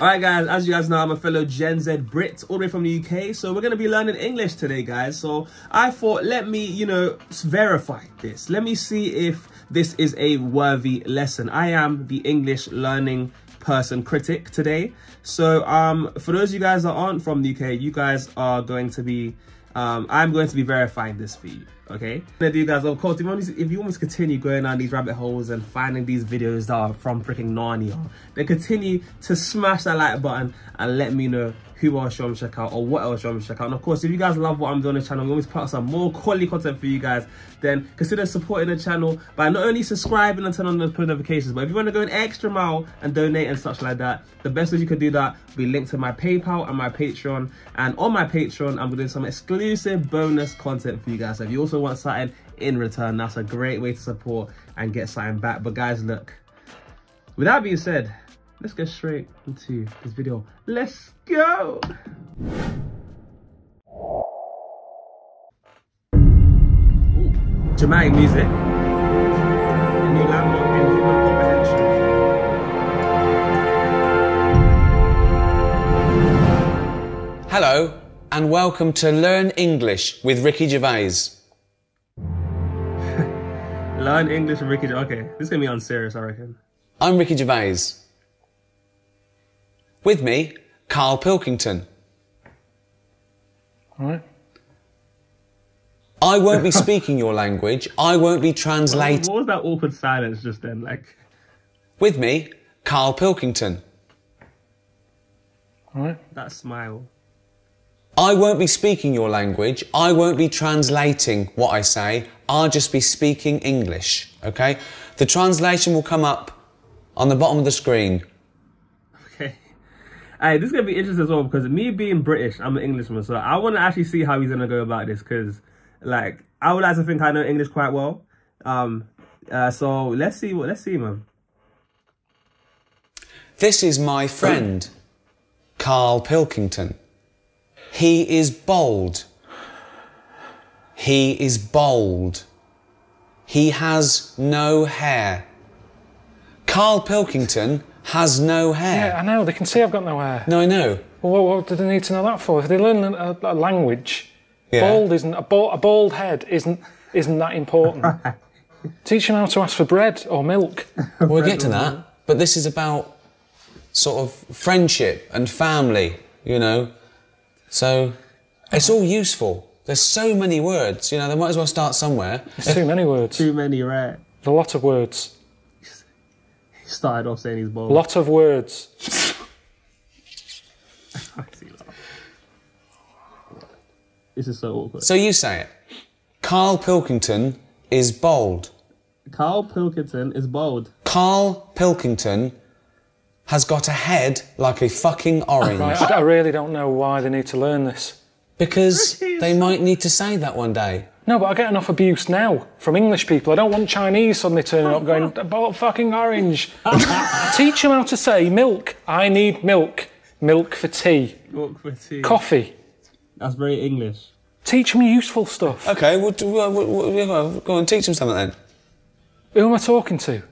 Alright guys, as you guys know, I'm a fellow Gen Z Brit all the way from the UK. So we're going to be learning English today, guys. So I thought, let me, you know, verify this. Let me see if this is a worthy lesson. I am the English learning person critic today. So um, for those of you guys that aren't from the UK, you guys are going to be, um, I'm going to be verifying this for you okay? And you guys, of course, if you, want to, if you want me to continue going down these rabbit holes and finding these videos that are from freaking Narnia, then continue to smash that like button and let me know who else you want to check out or what else you want to check out. And of course, if you guys love what I'm doing on the channel, going to put out some more quality content for you guys, then consider supporting the channel by not only subscribing and turning on the notifications, but if you want to go an extra mile and donate and such like that, the best way you could do that be linked to my PayPal and my Patreon. And on my Patreon, I'm doing some exclusive bonus content for you guys. So if you also want something in return, that's a great way to support and get something back. But guys, look, with that being said, let's get straight into this video. Let's go! Ooh, dramatic music. A new landmark in human comprehension. Hello, and welcome to Learn English with Ricky Gervais. Learn English with Ricky. Okay, this is gonna be unserious, I reckon. I'm Ricky Gervais. With me, Karl Pilkington. Right. I won't be speaking your language. I won't be translating. What was that awkward silence just then? Like, With me, Karl Pilkington. Right. that smile. I won't be speaking your language. I won't be translating what I say. I'll just be speaking English. Okay? The translation will come up on the bottom of the screen. Hey, this is gonna be interesting as well because me being British, I'm an Englishman, so I want to actually see how he's gonna go about this because, like, I would like to think I know English quite well. Um, uh, so let's see what let's see, man. This is my friend, Karl Pilkington. He is bold. He is bold. He has no hair. Karl Pilkington has no hair. Yeah, I know. They can see I've got no hair. No, I know. Well, what, what do they need to know that for? If they learn a, a language, Yeah. bald isn't a, bald, a bald head isn't isn't that important. Teach them how to ask for bread or milk. We'll get to that. But this is about sort of friendship and family, you know. So it's all useful. There's so many words, you know, they might as well start somewhere. There's too many words. Too many, right? A lot of words. He started off saying he's A bold. lot of words. I see that. This is so awkward. So you say it. Karl Pilkington is bold. Karl Pilkington is bold. Karl Pilkington has got a head like a fucking orange. Right, I, I really don't know why they need to learn this. Because they might need to say that one day. No, but I get enough abuse now from English people. I don't want Chinese suddenly turning up going, about fucking orange. Teach them how to say milk. I need milk. Milk for tea. Awkward too. Coffee. That's very English. Teach them useful stuff. Okay, well, do- well, well, well, go on, teach them something then. Who am I talking to?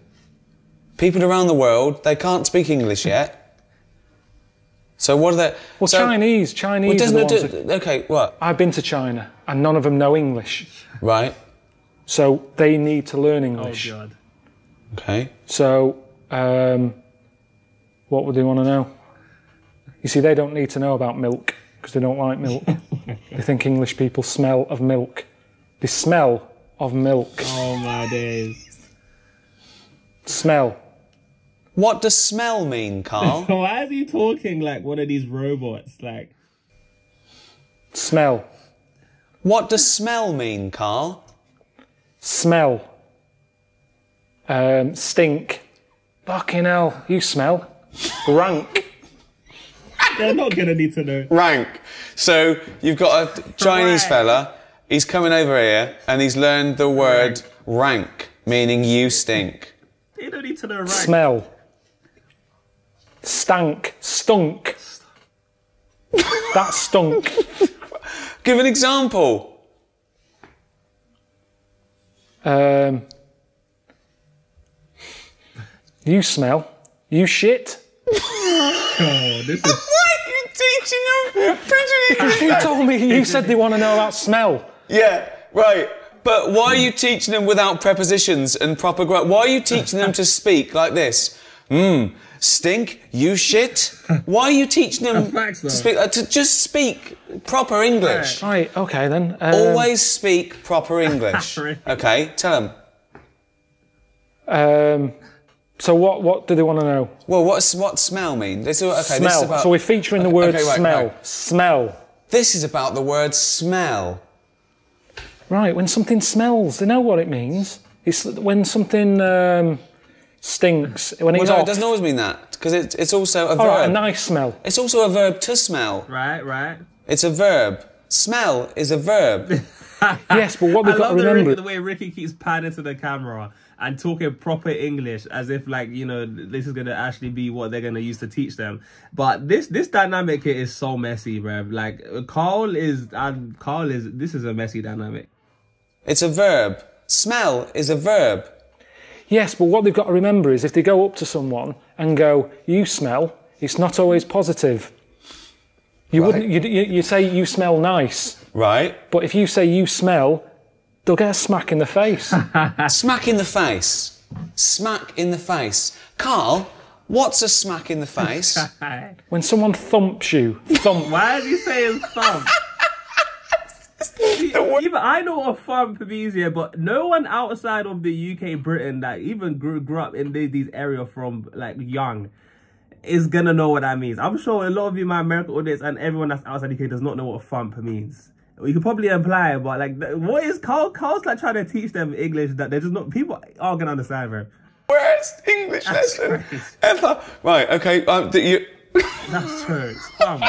People around the world, they can't speak English yet. So what are they? Well, so, Chinese. Chinese. Well, doesn't the it ones do, that- okay, what? I've been to China and none of them know English. Right. So they need to learn English. Oh god. Okay. so, um, what would they want to know? You see, they don't need to know about milk because they don't like milk. they think English people smell of milk. They smell of milk. Oh my days. Smell. What does smell mean, Karl? Why is he talking like one of these robots? Like, Smell. What does smell mean, Karl? Smell. Um, stink. Fucking hell. You smell. Rank. they're not gonna need to know. Rank. So you've got a Chinese Rank. fella. He's coming over here and he's learned the word rank, meaning you stink. They don't need to know right. Smell. Stank. Stunk. That stunk. Give an example. Um, you smell. You shit. God. this is Why are you teaching them pigeon You told me you said they want to know about smell. Yeah, right. But why are you teaching them without prepositions and proper grammar? Why are you teaching them to speak like this? Mmm, stink, you shit. Why are you teaching them Facts, to speak uh, to just speak proper English? Right, okay then. Um, Always speak proper English. Okay, tell them. Um, so what? What do they want to know? Well, what's what smell mean? This is, okay, this is smell. about, so we're featuring the word okay, smell. Smell. This is about the word smell. Right. When something smells, they know what it means. It's when something um, stinks. When Well, it's no, off. it doesn't always mean that because it's it's also a verb. All right, a nice smell. It's also a verb to smell. right, right. It's a verb. Smell is a verb. yes, but what we've got love to the, remember. Ricky, the way Ricky keeps panning to the camera and talking proper English as if like you know this is gonna actually be what they're gonna use to teach them. But this this dynamic here is so messy, bruv. Like uh, Karl is and Karl is this is a messy dynamic. It's a verb. Smell is a verb. Yes, but what they've got to remember is if they go up to someone and go, "You smell," it's not always positive. You Right. wouldn't. You, you, you say you smell nice, Right. but if you say you smell, they'll get a smack in the face. Smack in the face. Smack in the face. Karl, what's a smack in the face? when someone thumps you, thump. Why are you saying thump? Even I know what a thump means here, but no one outside of the UK, Britain, that even grew, grew up in these, these areas from like young, is gonna know what that means. I'm sure a lot of you, my American audience, and everyone that's outside the UK does not know what a thump means. You could probably imply it, but like, what is Karl? Karl's like trying to teach them English that they're just not people aren't gonna understand, bro. Worst English lesson crazy. ever. Right, okay. Um, you... That's true. It's.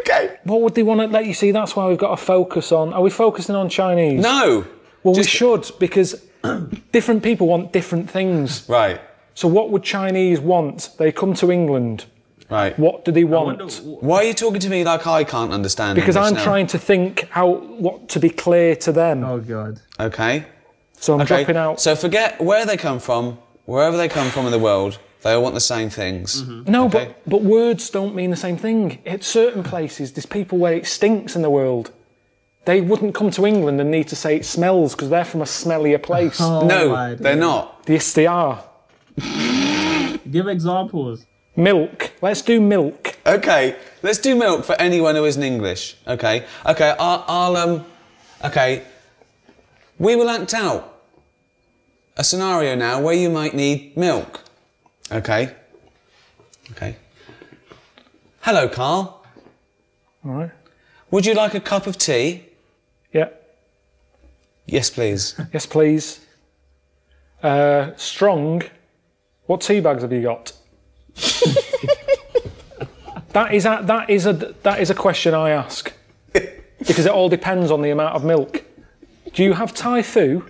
Okay. What would they want to let you see? That's why we've got to focus on. Are we focusing on Chinese? No. Well, just- we should because different people want different things. Right. So, what would Chinese want? They come to England. Right. What do they want? wonder Why are you talking to me like I can't understand because English I'm now? trying to think how what to be clear to them. Oh god. Okay. so I'm Okay. dropping out. So forget where they come from, wherever they come from in the world, they all want the same things. Mm-hmm. no, okay. but but words don't mean the same thing. At certain places, there's people where it stinks in the world. They wouldn't come to England and need to say it smells because they're from a smellier place. Oh No, they're not. Yes, they are. Give examples. Milk. Let's do milk. Okay, let's do milk for anyone who isn't English. Okay, okay, I'll, I'll um, okay. We will act out a scenario now where you might need milk. Okay. Okay. Hello, Karl. All right. Would you like a cup of tea? Yeah. Yes, please. Yes, please. Uh, strong. What tea bags have you got? that is a, that is a that is a question I ask because it all depends on the amount of milk. Do you have Typhoo?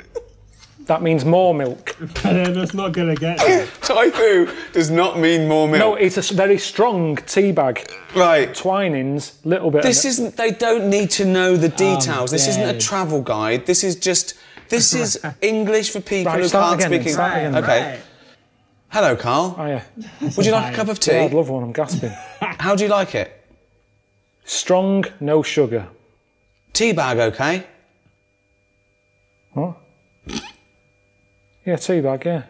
That means more milk. They're not gonna get it. Typhoo does not mean more milk. No, it's a very strong tea bag. right. Twinings, little bit. This of it. isn't. They don't need to know the oh, details. this isn't a travel guide. This is just. This is English for people Right, who start can't again, speak English. again. Okay. Right. Hello, Karl. Oh, yeah. Would you like a cup of tea? Yeah, I'd love one. I'm gasping. How do you like it? Strong, no sugar. Tea bag, okay? What? Yeah, tea bag. Yeah.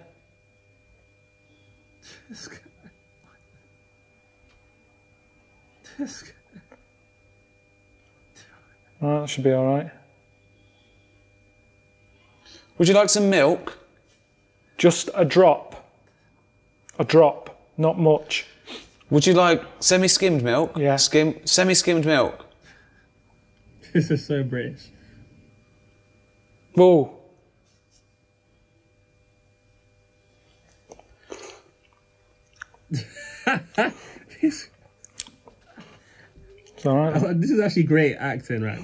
Right, that should be all right. Would you like some milk? Just a drop. A drop, not much. Would you like semi-skimmed milk? Yeah. Skim, semi-skimmed milk. This is so British. Whoa. It's all right. This is actually great acting, right?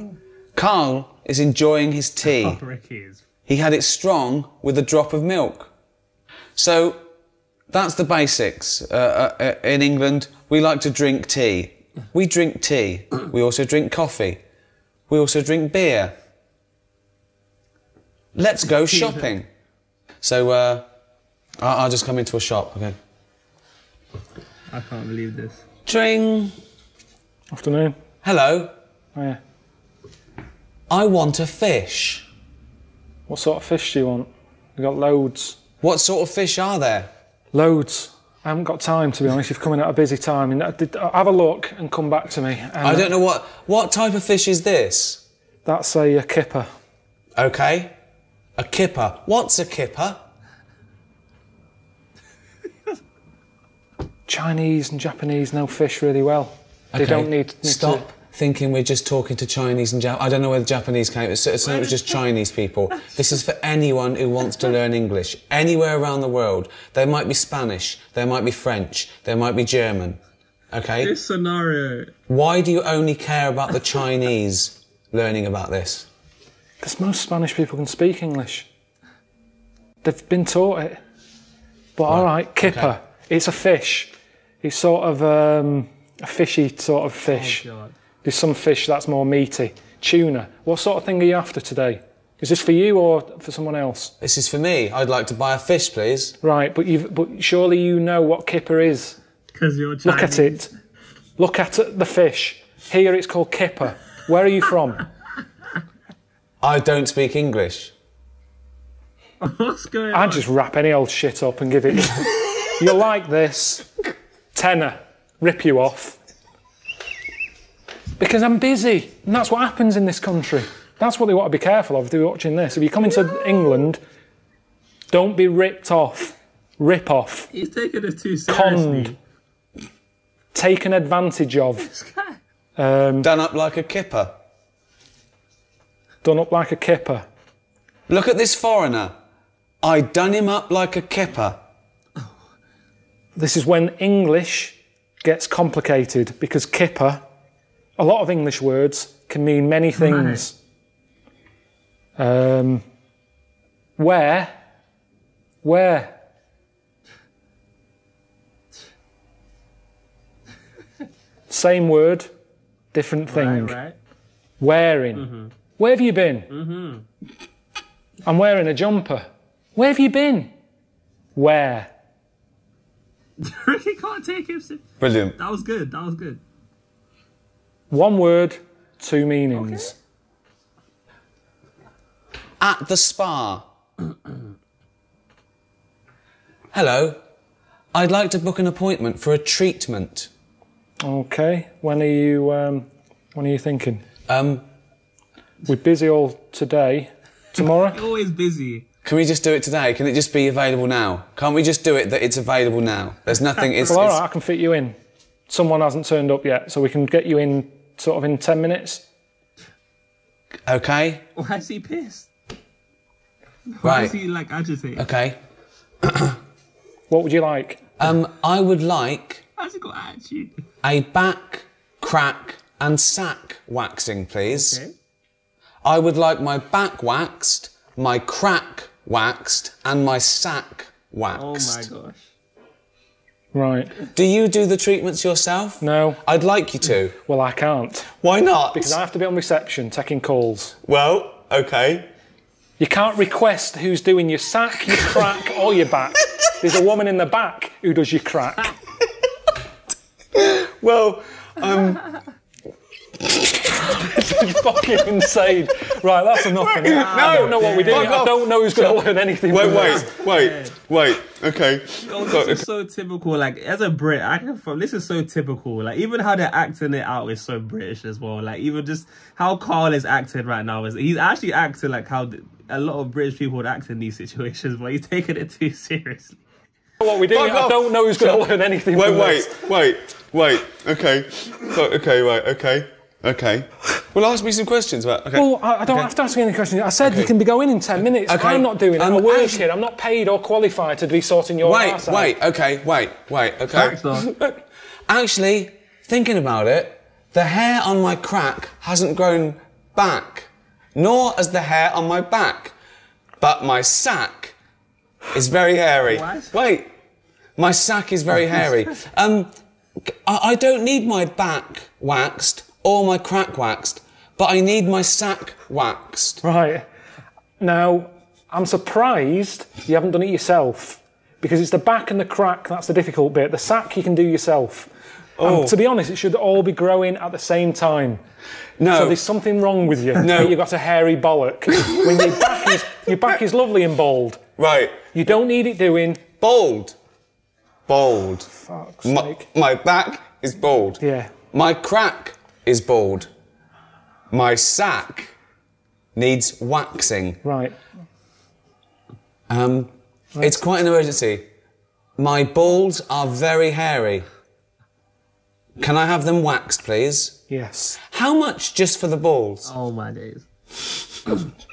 Karl is enjoying his tea. Oh, Ricky is. He had it strong with a drop of milk. So that's the basics. Uh, uh, uh, in England, we like to drink tea. We drink tea. We also drink coffee. We also drink beer. Let's go shopping. So uh, I'll, I'll just come into a shop. Okay. I can't believe this. Tring. Afternoon. Hello. Oh, yeah. I want a fish. What sort of fish do you want? We've got loads. What sort of fish are there? Loads. I haven't got time, to be honest. You've come in at a busy time. And uh, uh, have a look and come back to me. And I don't uh, know what what type of fish is this. That's a, a kipper. Okay. A kipper. What's a kipper? Chinese and Japanese know fish really well. They don't need, need Stop to. thinking we're just talking to Chinese and Jap. I don't know where the Japanese came. It's, it's, it was just Chinese people. This is for anyone who wants to learn English anywhere around the world. There might be Spanish. There might be French. There might be German. Okay. This scenario. Why do you only care about the Chinese learning about this? Because most Spanish people can speak English. They've been taught it. But all right, kipper. It's a fish. It's sort of um, a fishy sort of fish. Oh, There's some fish that's more meaty. Tuna. What sort of thing are you after today? Is this for you or for someone else? This is for me. I'd like to buy a fish, please. Right, but you've but surely you know what kipper is. Because you're Chinese. Look at it. Look at the fish. Here it's called kipper. Where are you from? I don't speak English. What's going on? I'd just wrap any old shit up and give it. You'll like this. Tenner. Rip you off. Because I'm busy. And that's what happens in this country. That's what they want to be careful of if they're watching this. If you come into England, don't be ripped off. Rip off. He's taking it too Conned. seriously. Taken advantage of. Um, Done up like a kipper. done up like a kipper. Look at this foreigner. I done him up like a kipper. This is when English gets complicated because kipper, a lot of English words can mean many things. Um, where, where. Same word, different thing. Right, right. Wearing. Where have you been? I'm wearing a jumper. Where have you been? Where? Ricky can't take him. ser- Brilliant. That was good. That was good. One word, two meanings. At the spa. Hello. I'd like to book an appointment for a treatment. Okay. When are you? Um, when are you thinking? Um, We're busy all today. Tomorrow? Always busy. Can we just do it today? Can it just be available now? Can't we just do it that it's available now? There's nothing. It's, well, all it's- I can fit you in. Someone hasn't turned up yet, so we can get you in sort of in ten minutes. okay. Why is he pissed? Why Right. is he like agitated? Okay. What would you like? Um, I would like Why's he got attitude? a back, crack, and sack waxing, please. Okay. I would like my back waxed, my crack waxed, and my sack Oh waxed. my gosh. Right. Do you do the treatments yourself? No. I'd like you to. Well, I can't Why not? because I have to be on reception taking calls. Well, okay. You can't request who's doing your sack, your crack, or your back. There's a woman in the back who does your crack. Well, um, It's fucking insane. Right, that's enough. of it. I don't know what we're doing. I don't know who's going to learn anything. wait, from this. wait, wait, wait. Okay. Oh, this is so typical. Like as a Brit, I can from this is so typical. Like even how they're acting it out is so British as well. Like even just how Karl is acting right now is he's actually acting like how a lot of British people would act in these situations, but he's taking it too seriously. what we're doing. I don't know who's going to learn anything. Wait, wait, wait, wait. Okay. So, okay, right, okay, okay. Well, ask me some questions about. Okay. Well, I, I don't have to ask you any questions. I said you can be going in ten minutes. Okay. I'm not doing it. Um, I'm a work here. I'm not paid or qualified to be sorting your wait, arse out. wait. Okay, wait, wait. Okay. Actually, thinking about it, the hair on my crack hasn't grown back, nor has the hair on my back, but my sack is very hairy. What? Wait, my sack is very hairy. Um, I, I don't need my back waxed or my crack waxed, but I need my sack waxed. Right. Now, I'm surprised you haven't done it yourself because it's the back and the crack that's the difficult bit. The sack you can do yourself. Oh. And to be honest, it should all be growing at the same time. No. So there's something wrong with you. No. You've got a hairy bollock. when your back is your back is lovely and bold. right. You don't need it doing. Bald. Bald. Fuck's My, sake. my back is bald. Yeah. My crack is bald. My sack needs waxing. Right. Um, it's quite an emergency. My balls are very hairy. Can I have them waxed, please? Yes. How much just for the balls? Oh my days.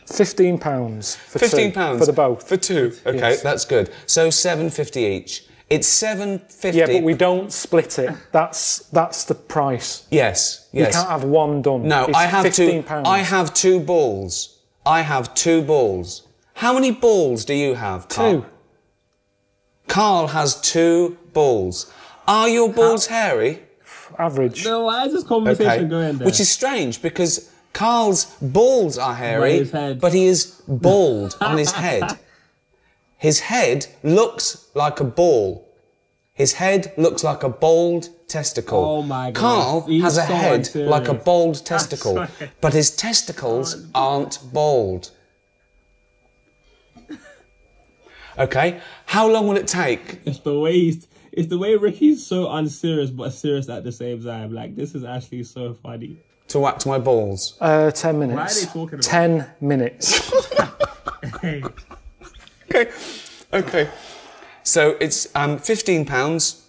Fifteen pounds for Fifteen two, pounds for the both. For two. Okay, Yes. that's good. So seven fifty each. It's seven fifty. yeah, but we don't split it. That's that's the price. Yes. yes. You can't have one done. No, It's I have fifteen two. pounds. I have two balls. I have two balls. How many balls do you have? Karl? two. Karl has two balls. Are your balls hairy? Average. No, why is this conversation going there? Which is strange because Karl's balls are hairy, his head. but he is bald on his head. His head looks like a ball. His head looks like a bald testicle. Oh my God. Karl He's has a so head unserious. like a bald testicle, but his testicles aren't bald. Okay, how long will it take? It's the way he's, it's the way Ricky's so unserious but serious at the same time. Like this is actually so funny. To wax my balls. Uh, ten minutes. Why are they talking about- Ten minutes. Hey, Okay, okay. So it's um, fifteen pounds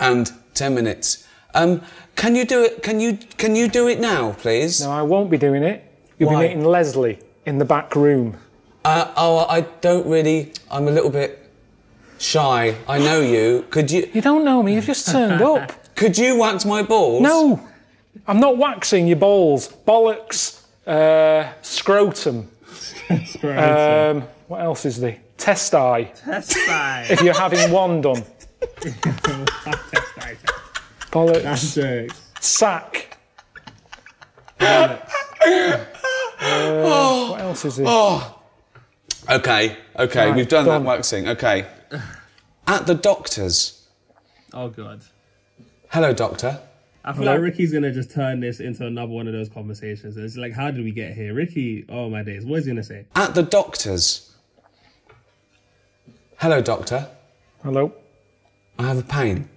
and ten minutes. Um, can you do it? Can you can you do it now, please? no, I won't be doing it. You'll Why? be meeting Leslie in the back room. Uh, oh, I don't really. I'm a little bit shy. I know you. Could you You don't know me. You've just turned up. could you wax my balls? No, I'm not waxing your balls. Bollocks. Uh, scrotum. Um, what else is the test eye? test eye. If you're having one done. test. Bollocks. That's jokes. Sack. Oh. Uh, what else is there? Okay, okay. Right, we've done done. that waxing. Okay. At the doctor's. Oh god. Hello, doctor. I feel like Ricky's gonna just turn this into another one of those conversations. It's like, how did we get here? Ricky, oh my days, what is he gonna say? At the doctor's. Hello, doctor. Hello. I have a pain.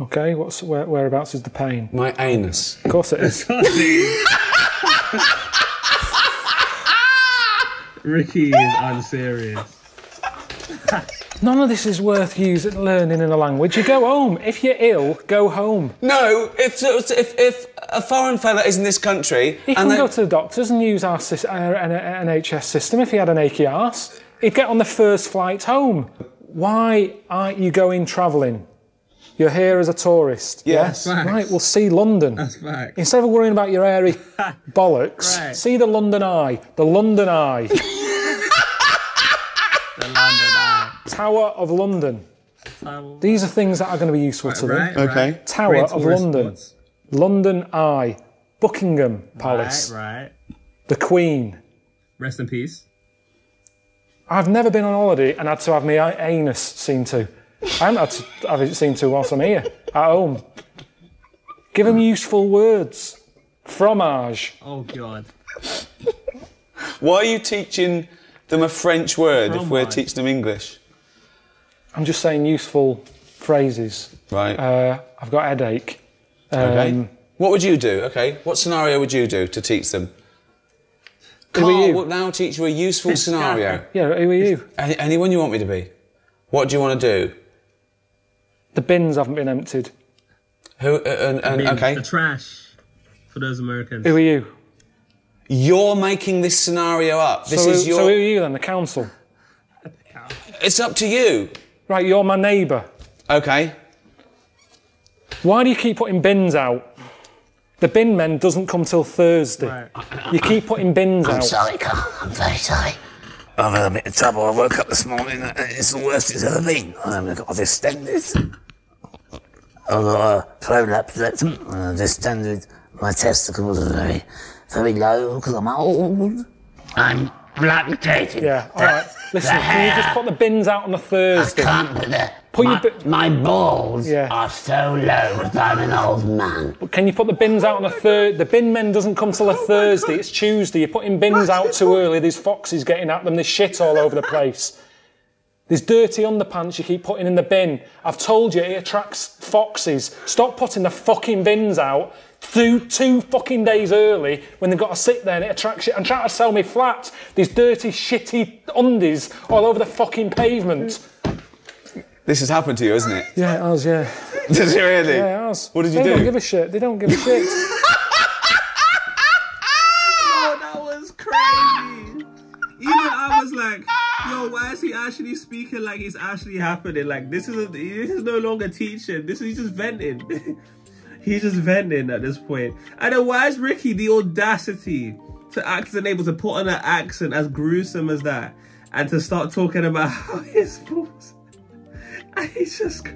Okay, what's where, whereabouts is the pain? My anus. Of course it is. Ricky is unserious. None of this is worth using learning in a language. You go home. If you're ill, go home. No, if if if a foreign fella is in this country He and can they, go to the doctors and use our, sys- uh, our NHS system if he had an achy arse. He'd get on the first flight home. Why aren't you going travelling? You're here as a tourist. Yes. Yeah? Facts. Right, we'll see London. That's fact. Instead of worrying about your airy bollocks, Right. see the London Eye. The London Eye. The London Eye. Tower of London. These are things that are going to be useful to them. Right, Okay. right. Tower Great of London. spots. London Eye. Buckingham Palace. Right, right. The Queen. Rest in peace. I've never been on holiday and had to have my anus seen to. I haven't had to have it seen to whilst I'm here, at home. Give them useful words. Fromage. Oh god. Why are you teaching them a French word if we're Fromage. teaching them English? I'm just saying useful phrases. Right. Uh, I've got a headache. okay. Um, What would you do? Okay. What scenario would you do to teach them? Who are Karl you? will now teach you a useful scenario. Yeah, who are you? Any, anyone you want me to be? What do you want to do? The bins haven't been emptied. Who? Uh, and, and, Bin, okay. The trash for those Americans. Who are you? You're making this scenario up. This so, is who, your. so who are you then? The council. It's up to you. Right, you're my neighbour. Okay. Why do you keep putting bins out? The bin men doesn't come till Thursday. Right. You keep putting bins out. I'm Sorry, Karl. I'm very sorry. I'm in a bit of trouble. I woke up this morning and it's the worst it's ever been. I've got distended. I've got a prolapse rectum and I've distended. My testicles are very, very low because I'm old. I'm lactating. Yeah, all right. Listen, the can you just put the bins out on a Thursday? I Can't do that. Put your my, bi- my balls Yeah. are so low because I'm an old man. But Can you put the bins out on a third? The bin men doesn't come till a Thursday. It's Tuesday. You're putting bins out too early. There's foxes getting at them. There's shit all over the place. There's dirty underpants you keep putting in the bin. I've told you it attracts foxes. Stop putting the fucking bins out two, two fucking days early when they've got to sit there and it attracts you. And trying to sell me flats. These dirty, shitty undies all over the fucking pavement. This has happened to you, hasn't it? Yeah, it has, yeah. Does it really? Yeah, it has. What did you they do? don't give a shit. They don't give a shit. why is he actually speaking like it's actually happening? Like this is a, this is no longer teaching. This is just venting. he's just venting at this point. And then why is Ricky the audacity to act and able to put on an accent as gruesome as that and to start talking about how his just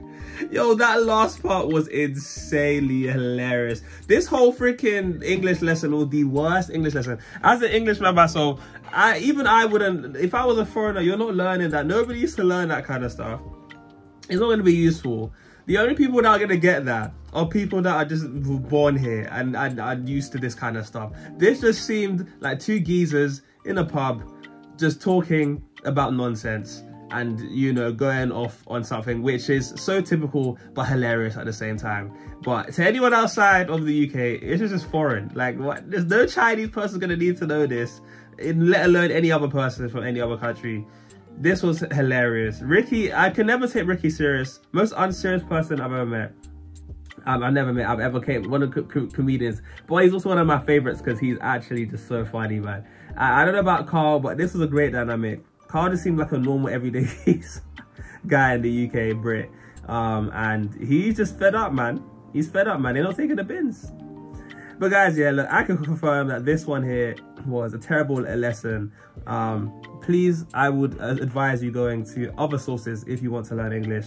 Yo, that last part was insanely hilarious. This whole freaking English lesson was the worst English lesson. As an Englishman myself, I even I wouldn't if I was a foreigner, you're not learning that. Nobody used to learn that kind of stuff. It's not gonna be useful. The only people that are gonna get that are people that are just born here and, and are used to this kind of stuff. This just seemed like two geezers in a pub just talking about nonsense and you know going off on something which is so typical but hilarious at the same time. But to anyone outside of the uk it's just foreign. Like what? There's no chinese person gonna need to know this let alone any other person from any other country. This was hilarious. Ricky i can never take ricky serious. Most unserious person i've ever met. Um, I've never met, I've ever came, one of the co- co- comedians, but he's also one of my favorites because he's actually just so funny, man. I, I don't know about Karl, but this was a great dynamic. Karl just seemed like a normal everyday guy in the UK, Brit. Um, and he's just fed up, man. He's fed up, man. They're not taking the bins. But guys, yeah, look, I can confirm that this one here was a terrible lesson. Um, please, I would advise you going to other sources if you want to learn English.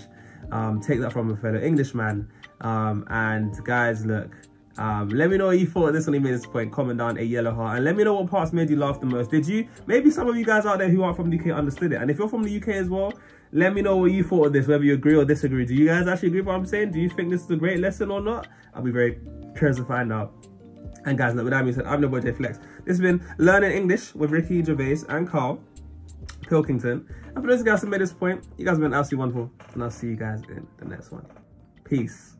Um, take that from a fellow Englishman. Um, and guys, look, um, let me know what you thought of this you made this point. Comment down a yellow heart and let me know what parts made you laugh the most. Did you? Maybe some of you guys out there who aren't from the UK understood it. And if you're from the UK as well, let me know what you thought of this, whether you agree or disagree. Do you guys actually agree with what I'm saying? Do you think this is a great lesson or not? I'll be very curious to find out. And guys, with that being said, I'm the boy JayFlex. This has been Learning English with Ricky Gervais and Karl Pilkington. And for those guys who made this point, you guys have been absolutely wonderful. And I'll see you guys in the next one. Peace.